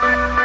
Bye.